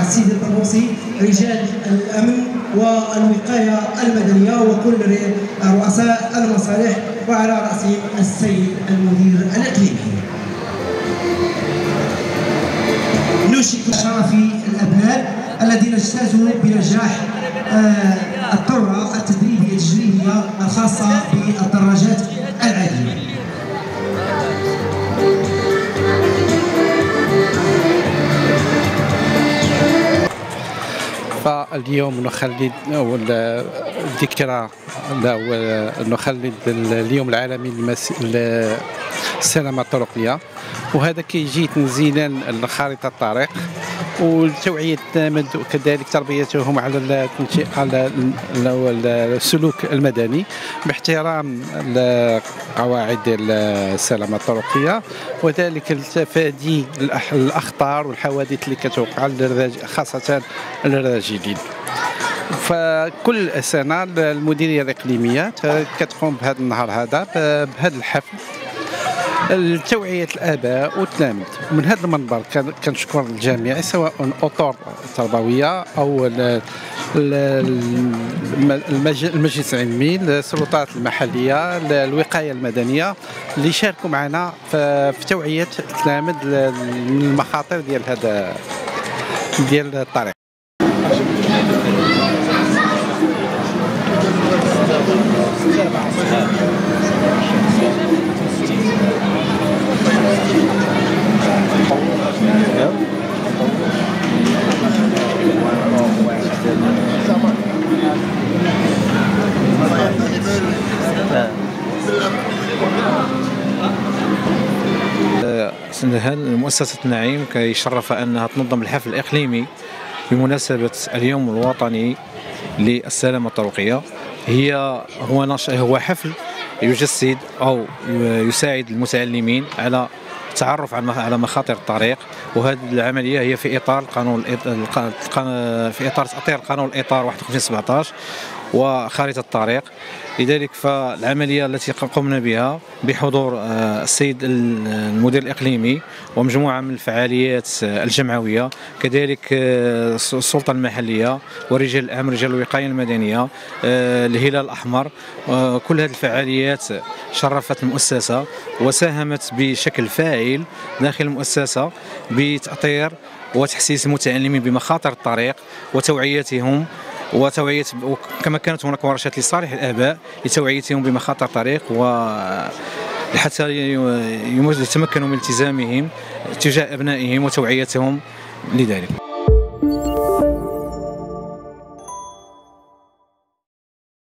السيد البرنوسي رجال الأمن والوقاية المدنية وكل رؤساء المصالح وعلى راسهم السيد المدير الاقليمي. الذين اجتازوا بنجاح آه، الدوره التدريبية التجريبيه الخاصة بالدراجات العادية. فاليوم نخلد الذكرى نخلد اليوم العالمي للسلامة الطرقية وهذا كيجي تنزيلا لخارطة الطريق وتوعية التلاميذ وكذلك تربيتهم على على ال- السلوك المدني باحترام قواعد السلامة الطرقية وذلك لتفادي الأخطار والحوادث اللي كتوقع خاصة للراجلين. فكل سنة المديرية الإقليمية كتقوم بهذا النهار هذا بهذا الحفل. توعية الآباء والتلاميذ. ومن هذا المنبر كنشكر الجميع سواء أطر تربوية أو ال- ال- الم- المج- المجلس العلمي السلطات المحلية الوقاية المدنية اللي شاركوا معنا في توعية التلاميذ المخاطر ديال هذا ديال الطريق. هل مؤسسة النعيم كيشرف أنها تنظم الحفل الإقليمي بمناسبة اليوم الوطني للسلامة الطرقية هي هو نش... هو حفل يجسد أو يساعد المتعلمين على التعرف على مخاطر الطريق. وهذه العملية هي في إطار قانون الإط- الق- الق- في إطار تأطير قانون الإطار 51 17 وخارطة الطريق. لذلك فالعملية التي قمنا بها بحضور آه، السيد ال- المدير الإقليمي ومجموعة من الفعاليات آه، الجمعوية كذلك آه، الس- السلطة المحلية ورجال الامن رجال الوقاية المدنية آه، الهلال الأحمر. آه، كل هذه الفعاليات شرفت المؤسسة وساهمت بشكل فاعل داخل المؤسسة بتأطير وتحسيس المتعلمين بمخاطر الطريق وتوعيتهم وتوعية كما كانت هناك ورشات لصالح الآباء لتوعيتهم بمخاطر الطريق و حتى يتمكنوا من التزامهم تجاه أبنائهم وتوعيتهم لذلك.